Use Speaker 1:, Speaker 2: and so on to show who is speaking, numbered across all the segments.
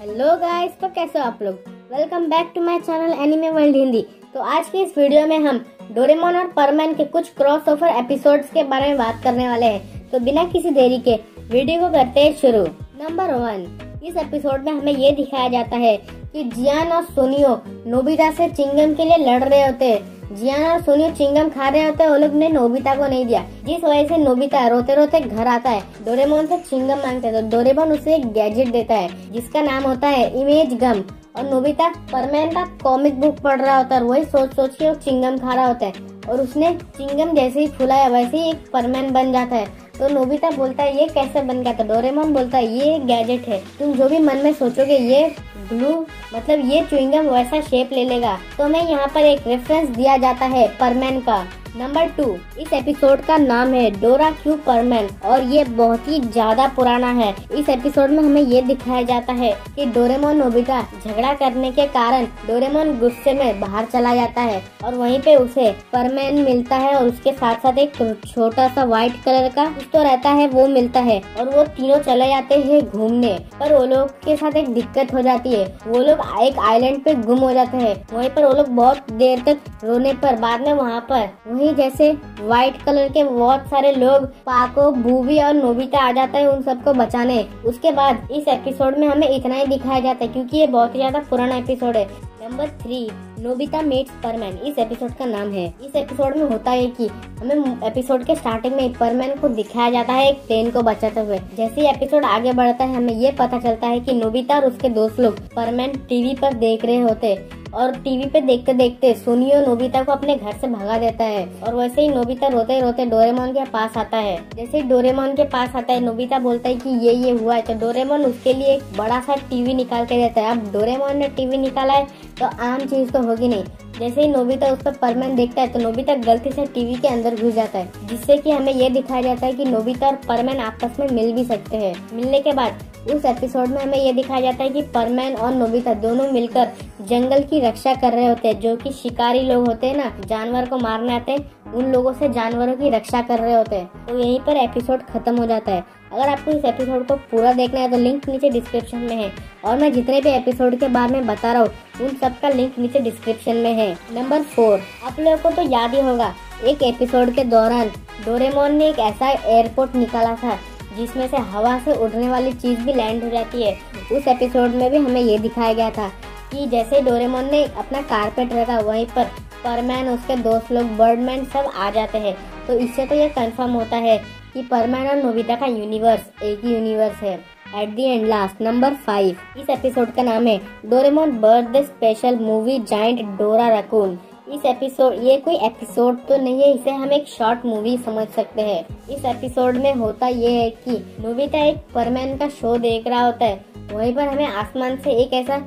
Speaker 1: Hello guys तो कैसे हो आप लोग? Welcome back to my channel anime world Hindi तो आज के इस वीडियो में हम डोरेमोन और परमैन के कुछ क्रॉस ओवर एपिसोड्स के बारे में बात करने वाले हैं। तो बिना किसी देरी के वीडियो को करते हैं शुरू। नंबर वन इस एपिसोड में हमें ये दिखाया जाता है कि जियान और सोनियो नोबिता से चिंगम के लिए लड़ रहे होते हैं। जियान और सोनियो चिंगम खा रहे होते हैं वो लोग ने नोबिता को नहीं दिया। जिस वजह से नोबिता रोते रोते घर आता है। डोरेमोन से चिंगम मांगते तो डोरेमोन उसे एक गैजेट देता है, जिसका नाम होता है इमेज गम। और नोबिता परमैन का कॉमिक बुक पढ़ रहा होता है वही सोच सोच के चिंगम खा रहा होता है। और उसने चिंगम जैसे ही फुलाया, वैसे ही एक परमैन बन जाता है। तो नोबिता बोलता है, ये कैसे बन गया था? डोरेमोन बोलता है, ये गैजेट है। तुम जो भी मन में सोचोगे, ये ग्लू मतलब ये चुईंगम वैसा शेप ले लेगा। तो मैं यहाँ पर एक रेफरेंस दिया जाता है, परमैन का। नंबर टू इस एपिसोड का नाम है डोरा क्यू परमैन और ये बहुत ही ज़्यादा पुराना है। इस एपिसोड में हमें ये दिखाया जाता है कि डोरेमोन नोबिता झगड़ा करने के कारण डोरेमोन गुस्से में बाहर चला जाता है और वहीं पे उसे परमैन मिलता है और उसके साथ साथ एक छोटा सा व्हाइट कलर का तो रहता है, वो मिलता है और वो तीनों चले जाते हैं घूमने। पर वो लोग के साथ एक दिक्कत हो जाती है। वो लोग एक आइलैंड पे गुम हो जाते हैं। वहीं पर वो लोग बहुत देर तक रोने पर, बाद में वहाँ पर वही वहीं जैसे व्हाइट कलर के बहुत सारे लोग, पाको भूवी और नोबिता आ जाता है उन सबको बचाने। उसके बाद इस एपिसोड में हमें इतना ही दिखाया जाता है, क्योंकि ये बहुत ही ज़्यादा पुराना एपिसोड है। Number three Nobita meets Perman. इस एपिसोड का नाम है। इस एपिसोड में होता है कि हमें एपिसोड के स्टार्टिंग में परमैन को दिखाया जाता है एक प्लेन को बचाते हुए। जैसे ही एपिसोड आगे बढ़ता है, हमें ये पता चलता है कि नोबिता और उसके दोस्त लोग परमैन टीवी पर देख रहे होते। और टीवी पे देखते देखते सुनियो नोबिता को अपने घर से भगा देता है। और वैसे ही नोबिता रोते रोते डोरेमोन के पास आता है। जैसे ही डोरेमोन के पास आता है, नोबिता बोलता है कि ये ये हुआ है। तो डोरेमोन उसके लिए एक बड़ा सा टीवी निकाल के देता है। अब डोरेमोन ने टीवी निकाला है तो आम चीज़ तो होगी नहीं। जैसे ही नोबिता उस पर परमैन देखता है तो नोबिता गलती से टीवी के अंदर घुस जाता है, जिससे कि हमें ये दिखाया जाता है कि नोबिता और परमैन आपस में मिल भी सकते हैं। मिलने के बाद उस एपिसोड में हमें ये दिखाया जाता है कि परमैन और नोबिता दोनों मिलकर जंगल की रक्षा कर रहे होते हैं, जो कि शिकारी लोग होते हैं ना, जानवर को मारने आते हैं, उन लोगों से जानवरों की रक्षा कर रहे होते हैं। तो यहीं पर एपिसोड खत्म हो जाता है। अगर आपको इस एपिसोड को पूरा देखना है तो लिंक नीचे डिस्क्रिप्शन में है। और मैं जितने भी एपिसोड के बारे में बता रहा हूँ, उन सब का लिंक नीचे डिस्क्रिप्शन में है। नंबर फोर आप लोगों को तो याद ही होगा, एक एपिसोड के दौरान डोरेमोन ने एक ऐसा एयरपोर्ट निकाला था जिसमें से हवा से उड़ने वाली चीज़ भी लैंड हो जाती है। उस एपिसोड में भी हमें ये दिखाया गया था कि जैसे डोरेमोन ने अपना कारपेट रखा, वहीं पर परमैन उसके दोस्त लोग बर्डमैन सब आ जाते हैं। तो इससे तो ये कंफर्म होता है कि परमैन और नोबिता का यूनिवर्स एक ही यूनिवर्स है। At the end last number five इस एपिसोड का नाम है Doraemon birthday special movie giant डोरा रकून इस एपिसोड, ये कोई एपिसोड तो नहीं है, इसे हम एक शॉर्ट मूवी समझ सकते हैं। इस एपिसोड में होता ये है कि नोबिता एक परमैन का शो देख रहा होता है। वहीं पर हमें आसमान से एक ऐसा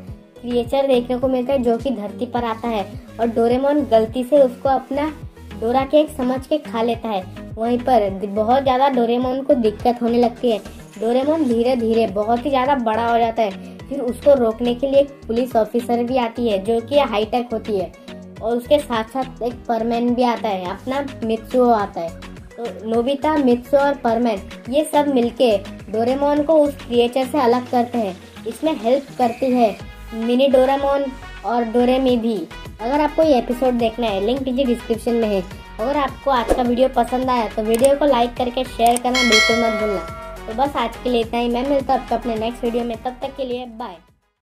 Speaker 1: क्रिएचर देखने को मिलता है जो कि धरती पर आता है और डोरेमोन गलती से उसको अपना डोरा केक समझ के खा लेता है। वहीं पर बहुत ज़्यादा डोरेमोन को दिक्कत होने लगती है। डोरेमोन धीरे धीरे बहुत ही ज़्यादा बड़ा हो जाता है। फिर उसको रोकने के लिए एक पुलिस ऑफिसर भी आती है, जो कि हाईटेक होती है। और उसके साथ साथ एक परमैन भी आता है, अपना मित्सुओ आता है। तो नोबिता मित्सु और परमैन, ये सब मिलके डोरेमोन को उस क्रिएचर से अलग करते हैं। इसमें हेल्प करती है मिनी डोरेमोन और डोरेमी भी। अगर आपको ये एपिसोड देखना है लिंक नीचे डिस्क्रिप्शन में है। अगर आपको आज का वीडियो पसंद आया तो वीडियो को लाइक करके शेयर करना बिल्कुल मत भूलना। तो बस आज के लिए इतना ही। मैं मिलता हूँ आपको अपने नेक्स्ट वीडियो में। तब तक के लिए बाय